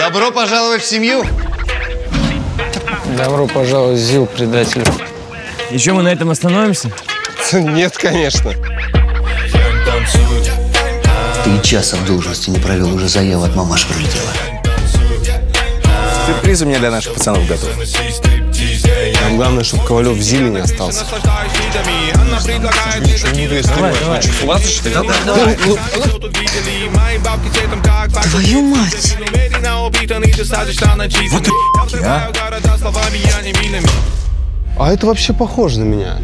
Добро пожаловать в семью. Добро пожаловать, Зил, предатель. Еще мы на этом остановимся? Нет, конечно. Ты часа в должности не провел, уже заява от мамаш прилетела. Сюрприз у меня для наших пацанов готов. Нам главное, чтобы Ковалев в Зиле не остался. Давай, давай. Твою мать! А это вообще похоже на меня.